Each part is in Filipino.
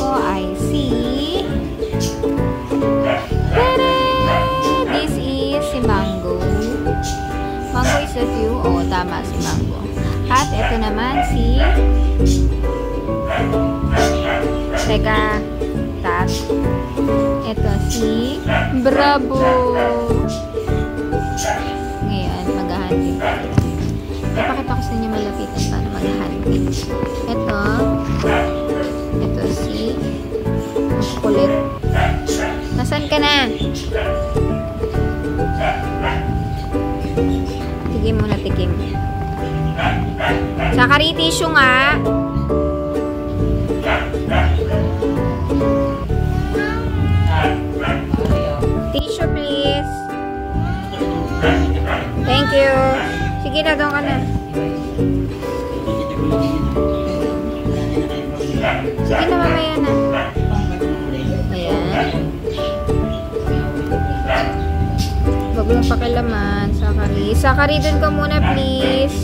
ko ay si... Tere! This is si Mango. Mango is with you. Oo, tama si Mango. At ito naman si... Teka, tat. Ito si Bravo. Ngayon, mag-handling. Ipakita ko sa inyo malapitan paano mag-handling. Ito, ka na? Tikim muna, tikim. Sakari tissue nga. Tissue, please. Thank you. Sige na, doon ka na. Sige na, mamaya na. Huwag mong pakilaman, Sakari. Sakari, dun ka muna, please.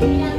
Gusto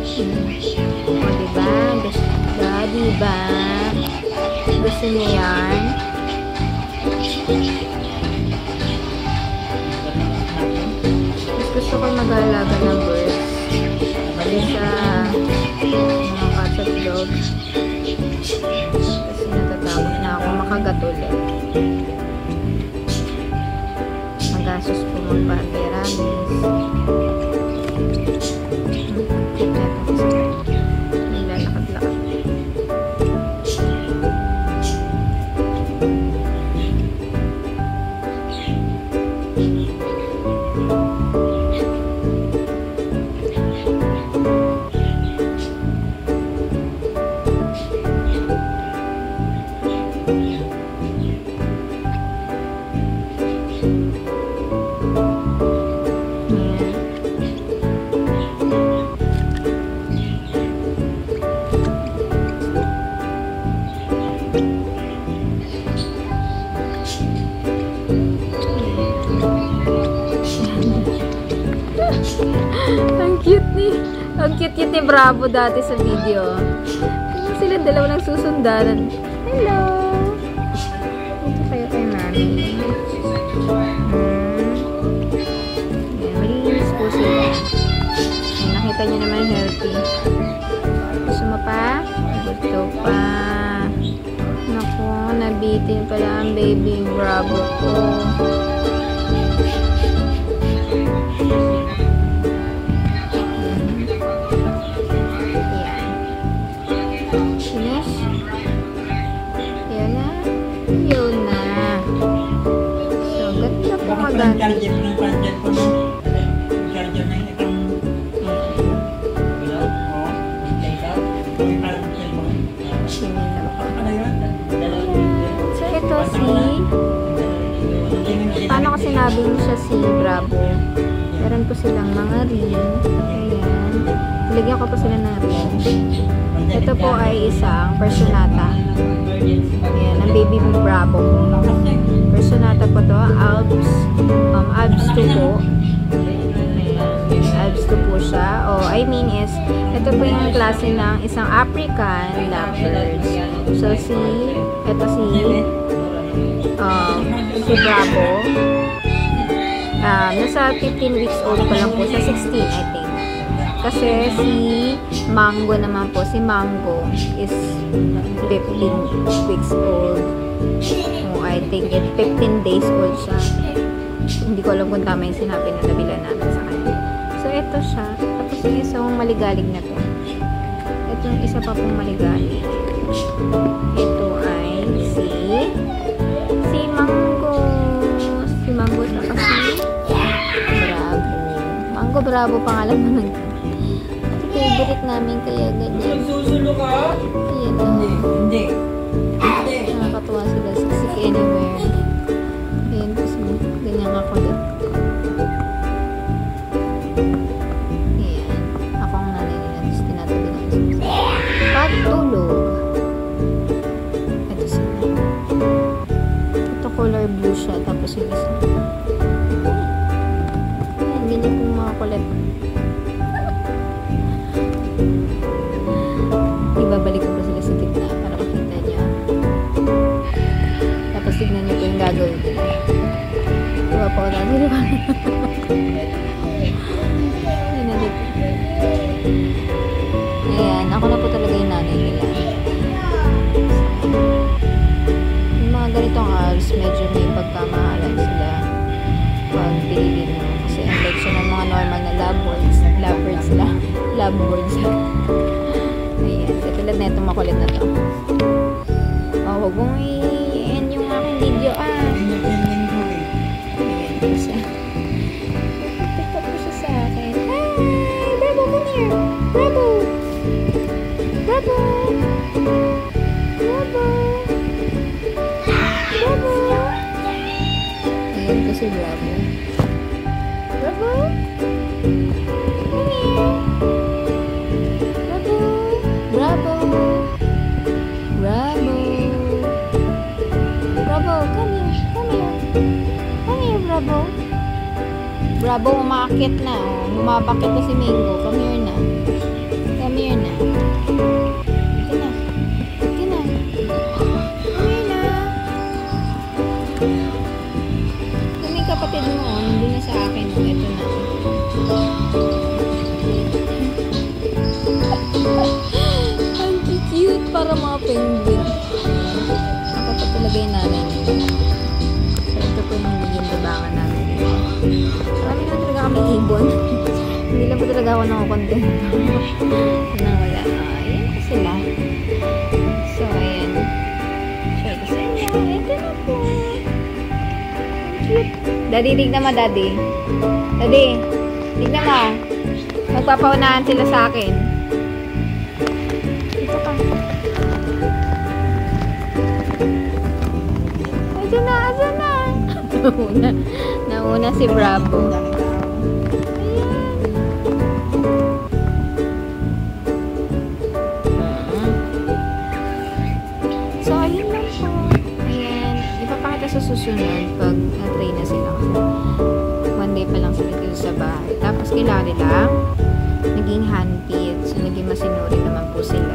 O, diba? Gusto, diba? Gusto niya yan? Mas gusto ko mag-aalaga ng birds. Kaysa mga cats at dogs. Kasi natatakot na ako makagat ulit. Magastos po magpa-antiramis. Ang cute ni Ang cute-cute ni Bravo dati sa video. Tingnan sila dalawa ng susundaran. Hello! Dito kayo kay mami. Hmm. Ayan, malinis po sila. Ayan, nakita niyo naman healthy. Gusto mo pa? Gusto pa. Naku, nabitin pala ang baby Bravo ko. si... Paano ko sinabing siya si Bravo? Meron po silang mga rin. Ayan. Lagyan ko po sila ng rin. Ito po ay isang personata. Ayan, ang baby mo Bravo. Personata po to. Alps. Um, Alps 2 po. Alps 2 po siya. O, I mean is, ito po yung klase ng isang African leopard. So, si, ito si um, si Bravo. Um, nasa 15 weeks old pa lang po siya. 16, I think. Kasi si Mango naman po, si Mango is 15 weeks old. Oh, I think it 15 days old siya. Hindi ko alam kung tama yung sinabi na nabila namin sa kanya. So, ito siya. Tapos yung isang maligalig na to. Ito yung isa pa pong maligalig. Ito ay Mango. Si Mango saka si Bravo. Mango Bravo pangalan mo nun. Favorite namin kaya ganyan. Susulo ka? Hindi. Hindi. Hindi. Mga normal na lovebirds, lovebirds la, lovebirds. Ayan, katulad na itong makulit na to. Oh, huwag mong i-end yung aking video ah. Ayan po siya. Nagpipita po siya sa akin. Hi! Bravo, come here! Bravo! Bravo! Bravo! Bravo! Ayan po si Bravo. Bravo! Bravo, umakit na. Oh. Bumabakit na si Mingo. Come here na. Ibon. Hindi lang po talaga ako nakakontent. Nang wala. Ayan po sila. So, ayan. Share ko sa inyo. Ito na po. Cute. Daddy, tignan mo, daddy. Daddy, tignan mo. Magpapaunahan sila sa akin. Ito pa. Ito na, asa na? Nauna. Nauna si Bravo. Susunod pag na-train na sila. One day pa lang sila dito sa bahay. Tapos kailangan nila naging handpid. So, naging masinuri naman po sila.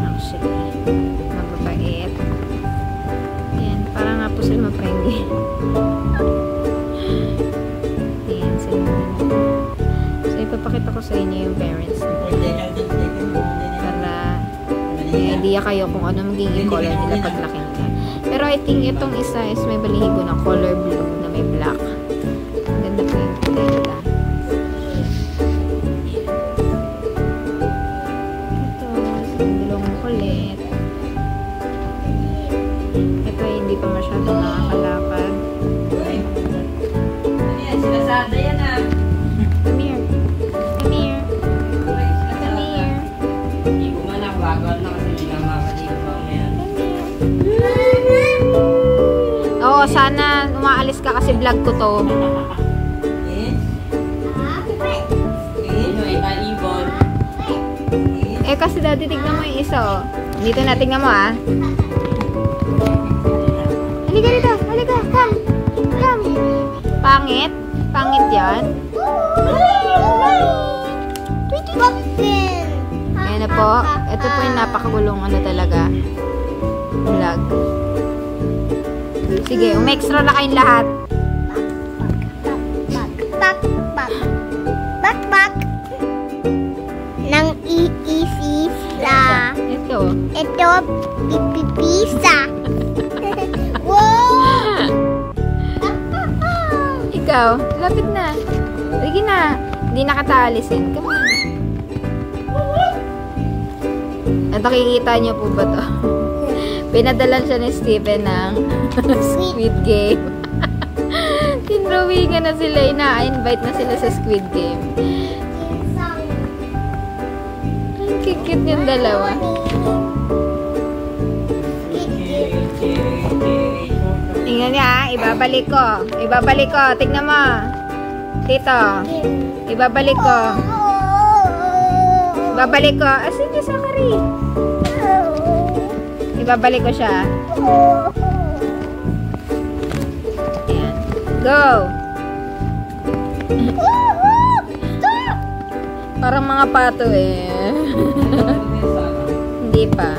Actually, mababait. Ayan, para nga po sila ma-friendly. Ayan, sila So, ipapakita ko sa inyo yung parents nila. Para may idea kayo kung ano magiging color nila pag laki nila. Pero I think itong isa is may balihibo na color blue na may black. Oo, sana umaalis ka kasi vlog ko to. Eh, kasi dati tignan mo yung isa, oh. Dito na, tignan mo, ah. Halika dito, halika, come. Come. Pangit? Pangit yan? Ayan na po. Ito po yung napakagulong ano talaga. Vlog. Sige, umextra na kayong lahat. Bak, bak. Bak, bak. Nang iisisa. Ito. Ito, pipipisa. wow! Ikaw, lapit na. Sige na. Hindi nakataalisin. Come on. At nakikita niyo po ba to? Pinadalan siya ni Steven ng Squid Game. Tinrawingan na sila. Ina-invite na sila sa Squid Game. Ang kikit yung dalawa. Tingnan niya, ah. ibabalik ko. Ibabalik ko. Tignan mo. Tito, ibabalik ko. Ibabalik ko. Ah, sige, Sakari. Ibabalik ko siya. Go! Parang mga pato eh. Hindi pa.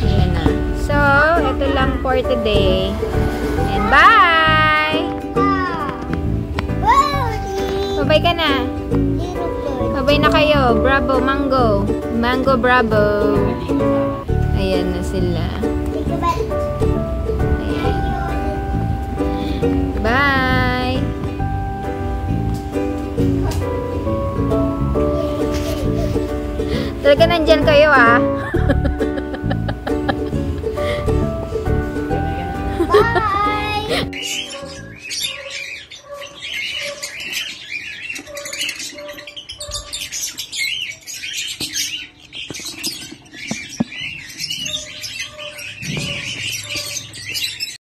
Ayan na. So, ito lang for today. And bye! Babay ka na. Babay na kayo. Bravo, mango. Mango, bravo. Ayan na sila. Talaga nandyan kayo ah.